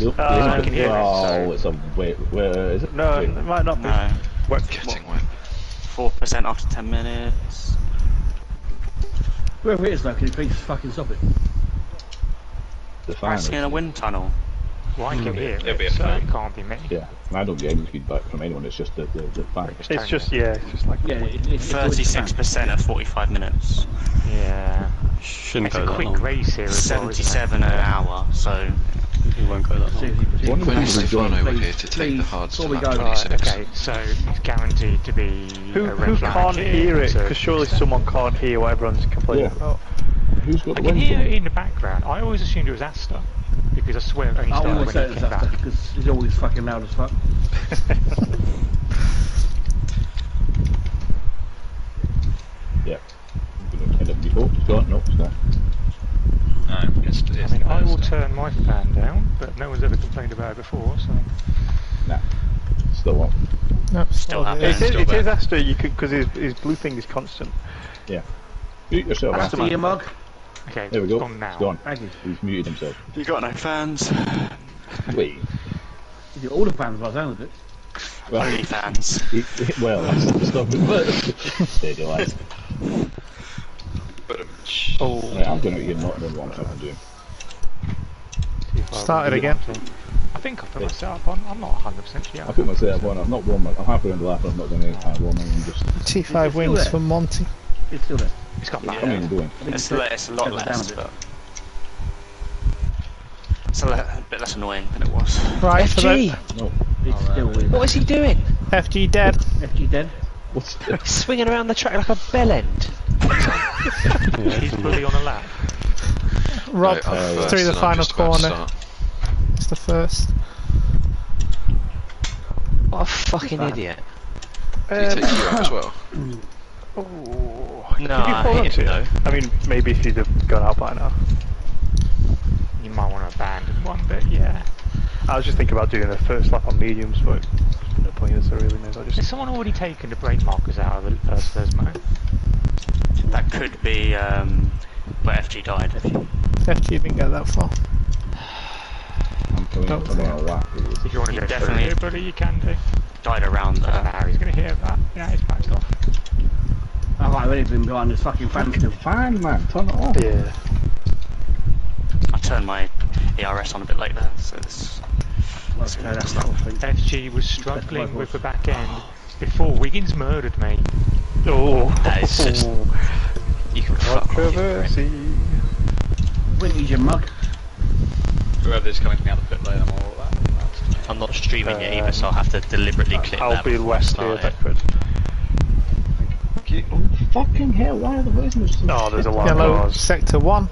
Nope, Uh, I can hear it, oh, it's a wait. Where is it? No, Wait. it might not be. No. What, Getting wet. Four percent after ten minutes. Whoever it is though, can you please fucking stop it? The Crashing in a wind tunnel. Well, I can hear It'll be it, a so fan. it can't be me. Yeah, and I don't get any feedback from anyone. It's just the the, the fan. it's just yeah, it's just like Yeah, it, it, it's Thirty-six percent at forty-five minutes. Yeah. Shouldn't It's go a quick long. race here as well. Seventy-seven an hour. So It won't go that long. One of When the is people who Stefano joined- here to take the hard before we stuff Right, okay, so it's guaranteed to be who a red who can't hear it? Because surely someone can't hear what everyone's complaining Yeah. about. Who's got I the can wins hear it it? in the background. I always assumed it was Asta because I swear it only I started always say when he it's came after back. because he's always fucking loud as fuck. Yeah. End up default. It's gone. Nope, it's gone. No, it's, I it's mean, I will Thursday. my fan down, but no one's ever complained about it before, so Nah. Still on. Nope, Still there. happening. It is, still it Astor, you could because his his blue thing is constant. Yeah. Mute yourself. After Aston. your mug, okay, There we it's go. gone now. It's gone. thank you. He's muted himself. you got no fans. Wait. You do all the fans by the sound of it. Well, Only fans. he- he- well, that's the stuff. But steady lads. But, um, Oh, Right, I'm going to get not done one second doing. Too far Started again. I think I put my setup on. I'm not 100% sure. I put my setup on. I've not warmed my. I'm happy around the lap. I've not done any kind of warming. I'm just. T5 wins wings for Monty. It's still there. It's got What back. am I even doing? I think It's, it's le- it's a lot Turn it less, but it's a, le- a bit less annoying than it was. Right, for FG! the No. It's oh, still uh, weird. What is he doing? FG dead. FG dead. What's He's swinging around the track like a bell end. He's fully on a lap. Rob Right, uh, first through the final just about to corner. It's the first. What a fucking idiot. Did he take you out as well? Oh, No, you I fall hit onto him it? I mean, maybe if you'd have gone out by now. You might want to abandon one, but yeah. I was just thinking about doing a first lap on mediums, but no point in this, so really. Maybe I'll Has someone already taken the brake markers out of the first Lesmo? That could be um, where FG died. If you, FG didn't get that far. I'm coming Don't up on a lap. If you want to You go definitely- through it, buddy, you can do. died around I don't know there. how he's going to hear that. Yeah, he's backed off. I might have anything behind this fucking fan still. Fine, man. Turn it off. Yeah. I turned my ERS on a bit late there, so it's Okay, that's the whole thing. FG was struggling with the back end before Wiggins murdered me. Oh. That is just- You can fuck off. You prick. Controversy. Your mug? whoever's coming out the pit lane, I'm all that. I'm not streaming it either, so I'll have to deliberately clip I'll that be before I west here, start it. Beckford. Oh, fucking hell, why are the voices so Oh, there's a lot Yellow of cars. sector 1.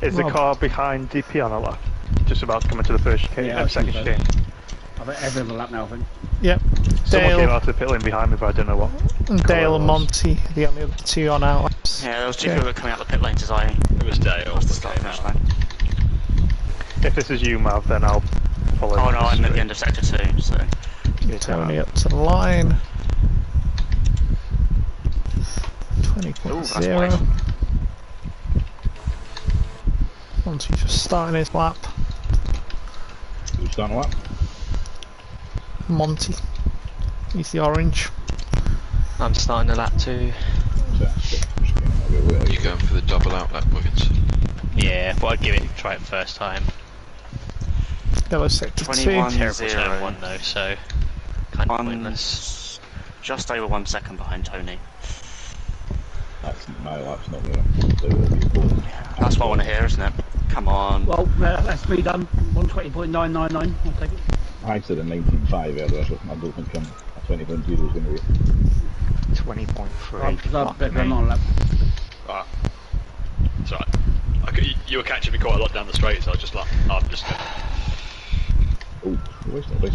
Is the car behind DP on a lap? Just about to come into the first chicane, Yeah, uh, second think so. chicane. I bet everyone's a lap now, I think. Yep. Someone came Dale out of the pit lane behind me, but I don't know what. Dale and. Monty, the only other two on our laps. yeah. There was two Okay. people coming out of the pit lanes as I It was Dale passed the start came finish out. line. If this is you, Mav, then I'll follow. Oh you no, I'm at the end of sector two, so Yeah, Tony up to the line. Ooh, that's 20.0. wide. Monty just starting his lap. Who's starting a lap? Monty. He's the orange. I'm starting the lap too. So, just gonna have a wait. You going for the double outlet, Wiggins? Yeah, thought I'd give it try it first time. Yellow sector 2. 21 Terrible zero. turn one though, so kind of One, pointless. just over one second behind Tony. That's my lap's not there. So it'll be cool. That's what I want to hear, isn't it? Come on. Well, uh, that's me done. 120.999. I'll take it. I said a 19.5 earlier, so I don't think I'm a 20.0 is going to be. 20.3. I'm, I'm Fuck better on a. Ah. It's alright. You- you were catching me quite a lot down the straight, so I was just like, I'm just. Oh, where's that place?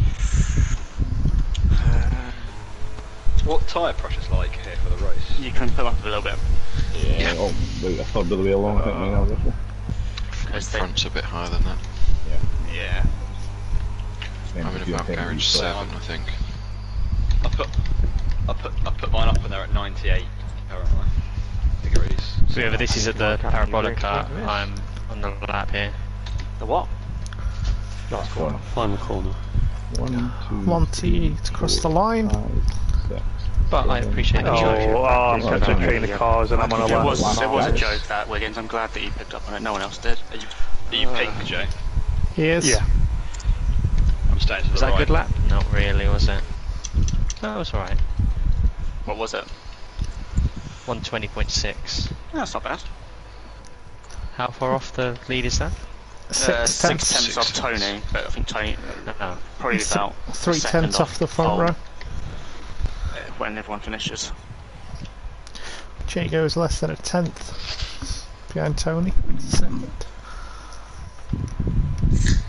What tyre pressure's like here for the race? You can put up a little bit Yeah, oh, wait, a third of the way along, I think, now, because they, Front's a bit higher than that. yeah. Then I'm in about think garage seven, I think. I put, I put, I put mine up and they're at 98, apparently. Degrees. So whoever this is at the Can't really Parabolica. I'm on the lap here. The what? Last corner. Final corner. One, two, Monty to cross the line. five, six, But I seven, appreciate the Oh, joke. oh, I'm Well, concentrating the cars and I'm on a It was, it was a joke that, Wiggins. I'm glad that you picked up on it. No one else did. Are you, are you pink, Jay? He is. Yeah. I'm staying to the Was that a good lap? Not really, was it? No, it was alright. What was it? 120.6. That's not bad. How far off the lead is that? Six uh, six tenths. tenths off Tony, but I think Tony Oh. probably S- about Three second tenths off the front row. uh, when everyone finishes. Jago is less than a tenth behind Tony. Second.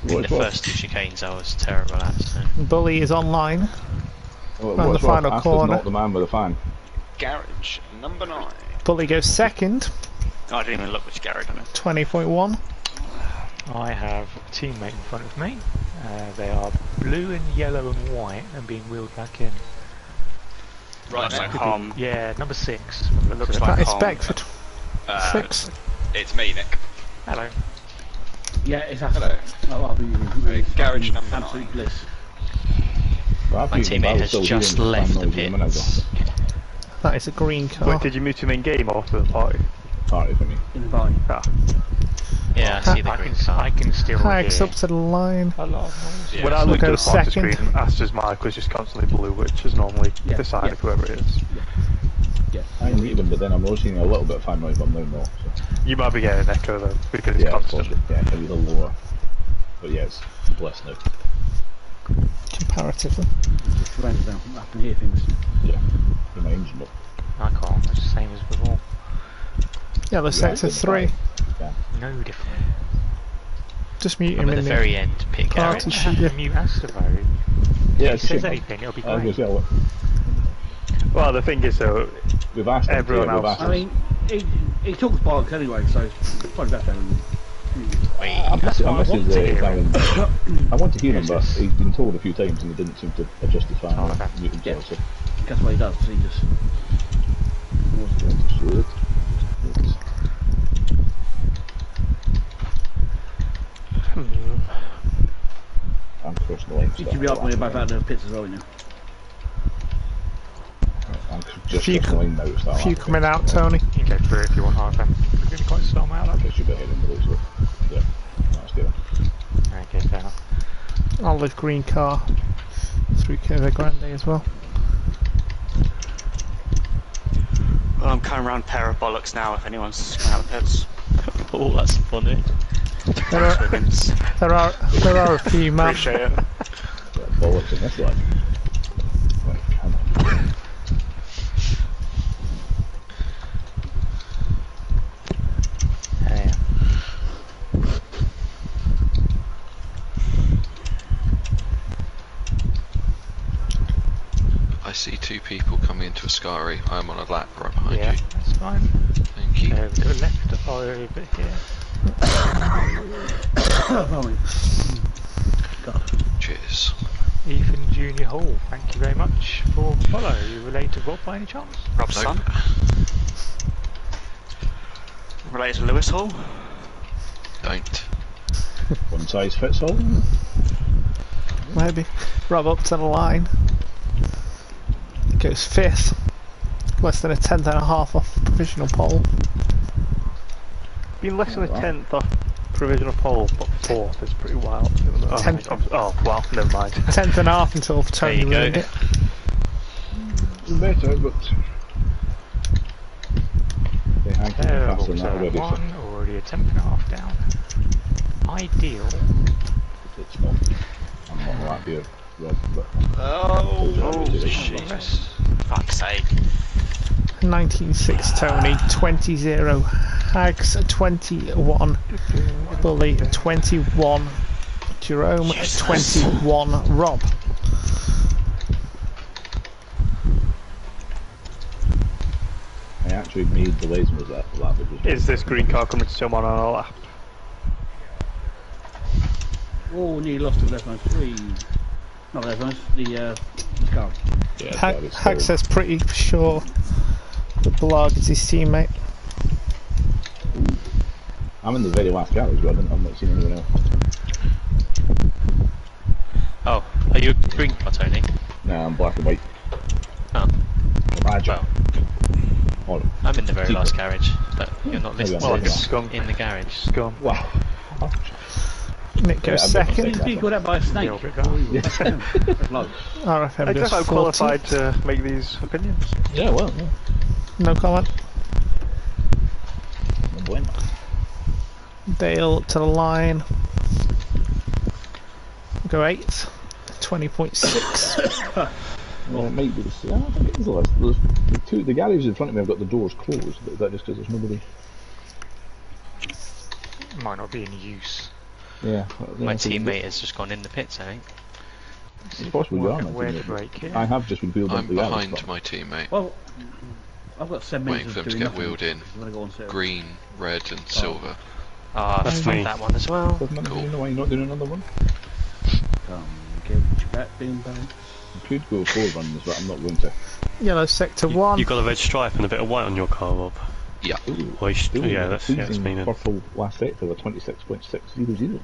In the watch. first two chicanes I was terrible at, so. Bully is online. Oh, Round watch, the watch. final Astor's corner. not the man with the fan. Garage number nine. Bully goes second, Oh, I didn't even look which garage I'm in. 20.1. I have a teammate in front of me. Uh, they are blue and yellow and white and being wheeled back in. Right Looks now. like Hom. Yeah, number six. It looks That like is Hom. Beckford. Uh, Six. It's me, Nick. Hello. Yeah, it's after. Hello. Oh, I'll be Right, garage number absolute nine. bliss. Well, My teammate has just left the noise a minute pits. That is a green car. Wait, did you mute him in game or for the party? Party for me. In the barn. Ah. Yeah, I see the I green can, car. I can still Hags hear up to the line. a lot of. Yeah. When I We'll looked go at the second. screen, Astra's mic was just constantly blue, which is normally Yeah, the side yeah. of whoever it is. Yeah. I can read them, but then I'm also seeing a little bit of fan noise, but no more. So. You might be getting an echo though, because it's Yeah, constant. Yeah, maybe a little lower. But yeah, it's less now. Comparatively. Just surrounded down. I can hear things. Yeah. In my engine, but I can't. It's the same as before. Yellow sector Yeah, 3. No different. Just mute I'm him at the very there. end, pit Party garage. I have sheet. to mute Asta yeah, If it's he says anything, it'll be I was great. Well, the thing is though, we've asked Everyone yeah, else- I mean, he, he talks bollocks anyway, so it's probably better than. Wait, I miss, I miss I want to uh, hear Italian. I want to hear him, but he's been told a few times and he didn't seem to adjust his fan Oh, okay. mute himself. So. That's what he does. He just. Should. I'm crossing the line. He should be up when you're back out of the pits as well, you know. I'm just Few crossing the line now. so Few coming out, Tony. You can go through if you want, Arthur. We're going to quite slow out. I should be heading below, so yeah, that's good. Okay, fair enough. Olive green car. Through Curva Grande as well. Well, I'm coming around Parabolics now if anyone's coming out of pits. oh, that's funny. There are, there are, there are a few maps. Appreciate it. Bollocks in this one. Right, come on. Yeah. I see two people coming into Ascari. I'm on a lap right behind Yeah, you. that's fine. Thank you. Uh, to the left, oh, over here. Pardon me. Cheers. Ethan Junior Hall, thank you very much for the follow. You related to Rob by any chance? Rob's son. Related to Lewis Hall. Don't. One size fits all. Maybe. Rob up to the line. Goes fifth. Less than a tenth and a half off provisional pole. being less than a oh, tenth off provisional pole, but fourth is pretty wild. Oh, Tenth. oh, oh, well, never mind. Tenth and a half until Tony you go. ruined it. Better, but they hang faster Terrible, than that so already. So one, already a tenth and a half down. Ideal. it's not. I'm not that good, Rob, but Oh, oh shit. Fuck's sake. 19.6 Tony, 20 0. Hags 21, Bully 21, Jerome Jesus. 21, Rob. I actually made the Lesmos that lap. It Is this green car coming to someone on a lap? Oh, nearly lost to left my three. Not left the uh, the car. yeah, Hag, that is Hag says pretty sure The blog is his teammate. I'm in the very last garage, but I didn't, I've not seen anyone else. Oh, are you green car, Tony? Nah, I'm black and white. Oh, Imagine. well, Oh, I'm in the very Keep last it. garage, but you're not Maybe listed I'm Well, Yeah. it's skunk. in the garage. Skunk. wow. Nick goes Yeah, I'm second. not He's called out by a snake. Yeah, bit guy. RFM I guess I'm qualified to make these opinions. Yeah, well, yeah. No comment. No bueno. Dale to the line. Go 8. 20.6. Well, it might be the same. I think it is the last. There's the two, the garages in front of me have got the doors closed. But is that just because there's nobody? Might not be in use. Yeah. My teammate has just gone in the pits, I think. It's possible you are Working my where to break here. I have just been wheeled I'm into the behind my teammate. Well, I've got seven Waiting minutes for of them to get nothing. wheeled in. Go. Green, red, and silver. Ah, That's I've me. that one as well. Doesn't Cool. you know why you're not doing another one? Come get your back being bang. You could go four runs, but I'm not going to. Yellow sector You, 1. You've got a red stripe and a bit of white on your car, Rob. Yeah. Ooh, Well, you should, ooh, yeah, that's, yeah, that's pleasing meaning. Purple last sector with 26.600.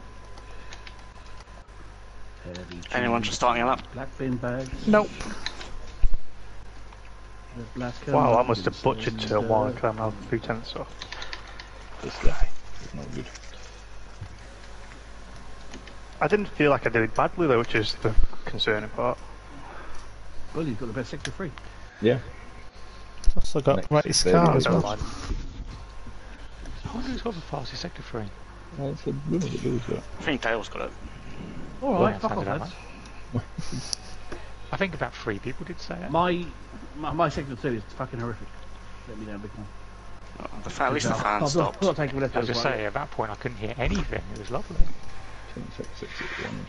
Anyone cheese, just starting a lap? Black bin bag. Nope. the black Wow, I must have butchered and, turn one uh, because I'm now three tenths off. This guy is not good. I didn't feel like I did it badly though, which is the concerning part. Well, you've got the best sector free. Yeah. Also got Next. race car as well. mind. I wonder who's got the fastest sector free. Uh, it's a rumour that Bill's. I think Dale's got it. Alright, fuck off, lads. I think about three people did say that. My, my, my sector two is fucking horrific. Let me down big time. The fa- at least the I'm fans not- stopped. I'm not taking left I was as just say at that point I couldn't hear anything. It was lovely.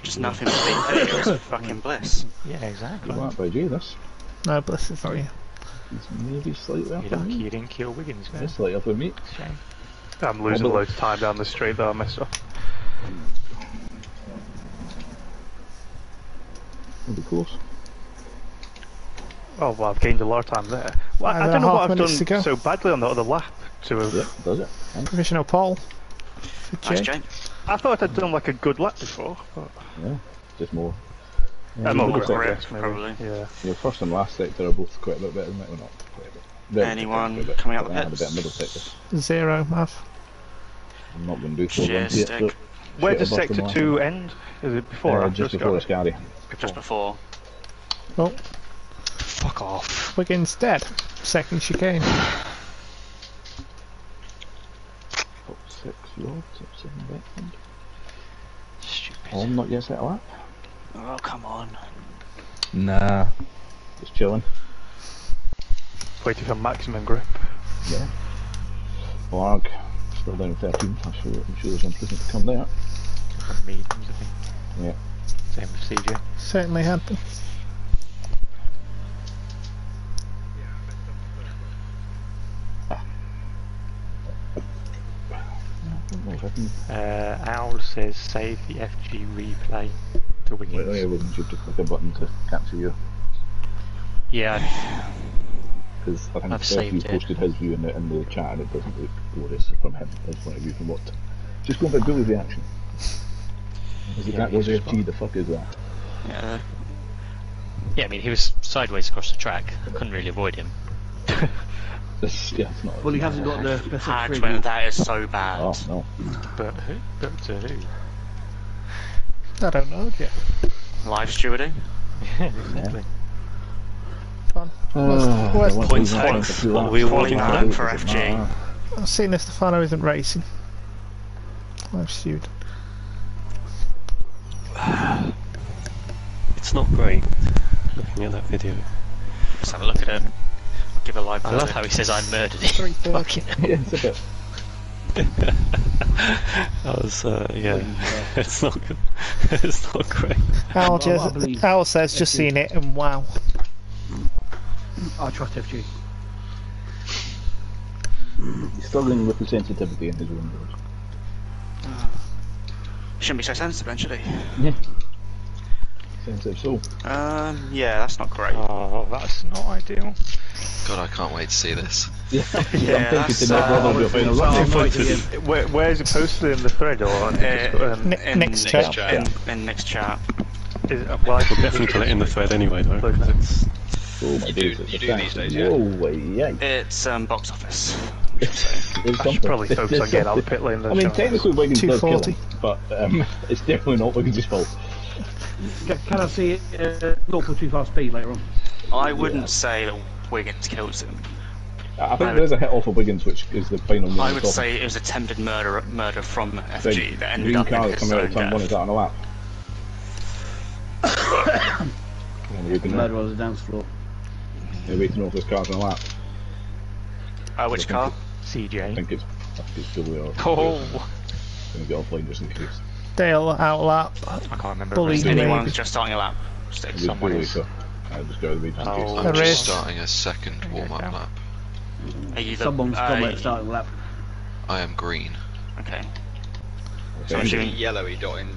Just nothing but big videos fucking bliss. Yeah, exactly. Good work by Jay, this. No, Bliss is here. He's maybe slightly You're up on lucky me. didn't kill Wiggins there. He's slightly up on me. Shame. I'm losing Well, but- loads of time down the street though, I messed up. It'll be close. Oh well, I've gained a lot of time there. Well, Five I don't know what I've done so badly on the other lap to have. Yeah, does it? And, Provisional pole. Nice, Jay. Jay. I thought I'd done like a good lap before. But yeah, just more. I'm Yeah, more middle sector. correct. probably. Yeah. Your first and last sector are both quite a bit better than that. Well, not quite a bit. Very Anyone a bit, coming out but the I had a bit of middle sector. Zero, Mav. I'm not going to do four Cheers, yet. Stick. but Where does sector two last end? Is it before? Uh, after just before Scotty? Ascari. Just before. Oh, Fuck off. Wiggins dead. Second chicane. Top six yards, top seven background. Stupid. All not yet set a lap. Oh, come on. Nah. Just chilling. Waiting for maximum grip. Yeah. Varg. Still down 13. I'm sure, I'm sure there's improvement to come there. From mediums, I think. Yeah. Same with CJ. Certainly had them. I don't know if I can. Uh, Owl says save the FG replay to Wait, Wiggins. oh yeah, Wiggins, you have to click a button to capture you. Yeah, Because I think I've saved it. posted his view in the, in the chat and it doesn't look glorious from him, his point of view from what. Just going by Billy's reaction. Is it Yeah, that was he's FG, the fuck is that? Yeah. yeah. I mean, he was sideways across the track. I couldn't really avoid him. This, yeah, it's not. Well, he hasn't got the best sector Hags free. went, that is so bad. Oh, no. But who? But to who? I don't know yet. Live stewarding. Yeah, exactly. Fun. Where's- Ah, where's- they want Point to tax. lose the two What are laps. we awarding Ah, for that it for FG? I'm seeing if Stefano isn't racing. Live stewed. It's not great looking at that video. Let's have a look at it. I'll give a live I love how he says I murdered him. Fucking hell. Yeah, it's a bit. That was, uh, yeah, it's not good. it's not great. Al, just, Al says just seen it and wow. I trust FG. He's struggling with the sensitivity in his own words. Shouldn't be so sensitive then, should he? Yeah. Sensitive soul. Um, yeah, that's not great. Oh, that's not ideal. God, I can't wait to see this. Yeah, Yeah, that's, to uh, with a final well, run. I'm not again. Where, where is it posted in the thread or on Uh, um, in next the- chat. chat. In, in next chat. is, well, I We'll definitely put it in the thread anyway, though. 'cause it's, Oh my You days, do- it's you do these days, yeah. Whoa, yeah. It's um, box office. There's I should something. probably There's- focus on there's getting out of pit lane. I then, mean, shall technically Wiggins does kill 240. him, but um, it's definitely not Wiggins' fault. Can, can I see it uh, 0.25 speed later on? I wouldn't say that Wiggins kills him. I think there's a hit off of Wiggins, which is the final one. I would say it was attempted murder murder from the FG that ended green up car in his coming out own of turn one is that on a lap. Come on, Wiggins, Murder on the dance floor. They're waiting off his car's on a lap. Uh, which car? I CJ. think it's, I think it's double or Oh, going to get offline just in case. Dale outlap. I can't remember. Bully the rest. Anyone's just starting a lap. Stick. With Someone is. I'll just go with the Oh. I'm just starting a second warm up lap. Are you the, Someone's uh, gone at starting lap. I am green. Okay. Okay. I'm assuming yellowy dot in,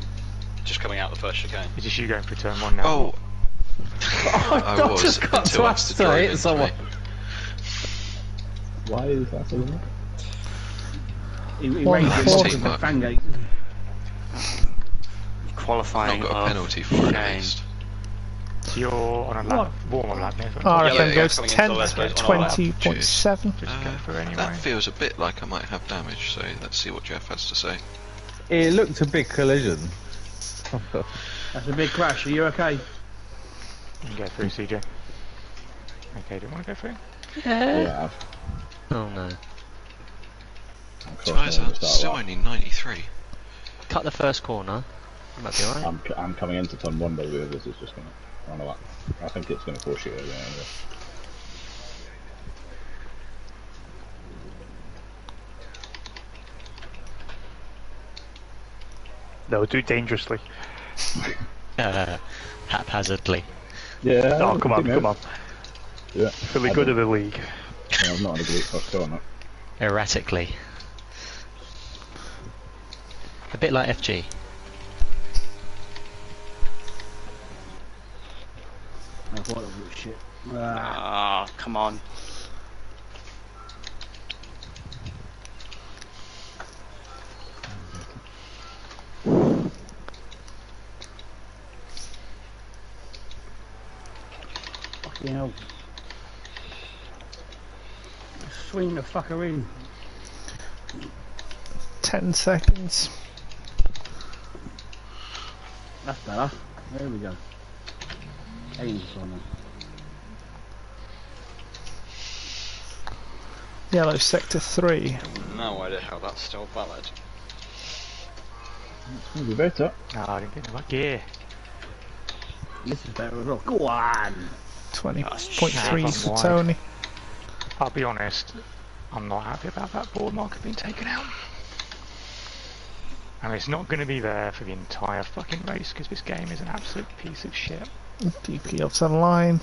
just coming out the first chicane. Is this you going for turn one now? Oh! I was just got until to Asta ask to hit someone. Why is that so long? He, he One raised it four. off with the fangate. qualifying Not got a of penalty for it at least. So you're on a lap, warm up lap, Nathan. RFM yeah, goes coming into 10, the left gate on a lap. 20.7. Just go Uh, for anyway. that feels a bit like I might have damage, so let's see what Jeff has to say. It looked a big collision. That's a big crash. Are you okay? You can go through, CJ. Okay, do you want to go through? Yeah, oh no. I'm So crossing is over that the still start only 93? Cut the first corner. Might be alright. I'm, c- I'm coming into turn one by the way, this is just going to run a lap. I think it's going to push it early anyway. No, do it dangerously. Uh, haphazardly. Yeah. Oh, come on, come on. Yeah. For the good of the league. Yeah, I'm not on a great first car, no. Erratically. A bit like FG. I thought it shit. Ah, Ah, come on. fucking hell. Swing the fucker in. 10 seconds. That's better. There we go. Aim's on them. Yellow sector 3. No idea how that's still valid. It's going to be better. No, I didn't get in the right gear. This is better as well. Go on! 20.3 for. Tony. I'll be honest, I'm not happy about that board marker being taken out. And it's not going to be there for the entire fucking race because this game is an absolute piece of shit. DP odds online.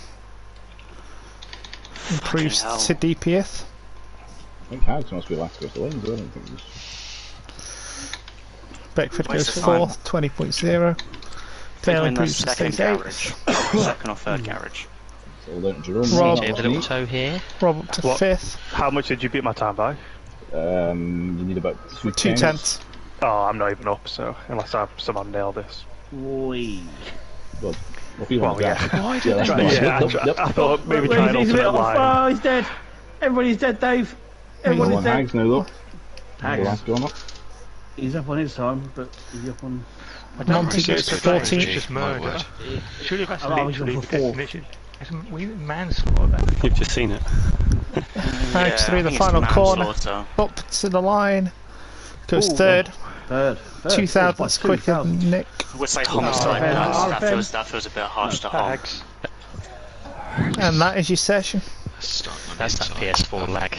Improves to DPS. I think Hags must be last across the lanes, I don't think there's... Beckford Waste goes fourth, 20.0. Dale in the improves to second stage garage. 8. second or third garage. It's all down to Jerome. Rob. CJ with a little toe here. Rob up to fifth. How much did you beat my time by? Um, you need about two, Two tenths. tenths. Oh, I'm not even up, so unless I have somehow nail this. Oi. Well, if you Well, want that. yeah. Why Yeah, that's yeah, I, Yep. I thought maybe Wait, try an he's a bit off. Oh, he's dead. Everybody's dead, Dave. Go Everybody's dead. Hags now though. Hags. going up. He's up on his time, but he's up on. I don't think it's to okay, 14th. It's just My murder. Surely that's Oh, he's literally on the definition. It's we manslaughter. You've just seen it. Hags Yeah, through the final corner. Up to the line. Goes third. Third. third. Two It's thousandths like quicker 2,000. than Nick. I would say homicide. RFM. but that, feels, that feels a bit harsh to hold. And that is your session. That's that. PS4 lag.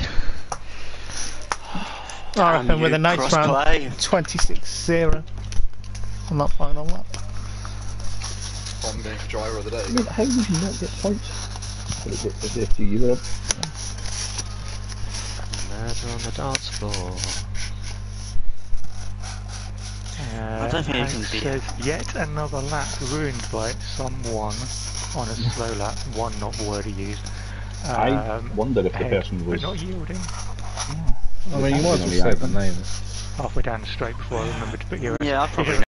RFM with a nice round. 26-0 on that final lap. I'm going for driver of the I mean, how did you not get points? But it, it, it, it, you were up. Murder on the dance floor. Uh, don't think you Hank can beat says yet another lap ruined by someone on a slow lap. One not the word he used. I Um, wondered if the person was. not yielding. I mean, you might as well say the name. Halfway down the straight before I remembered to put your Yeah, I probably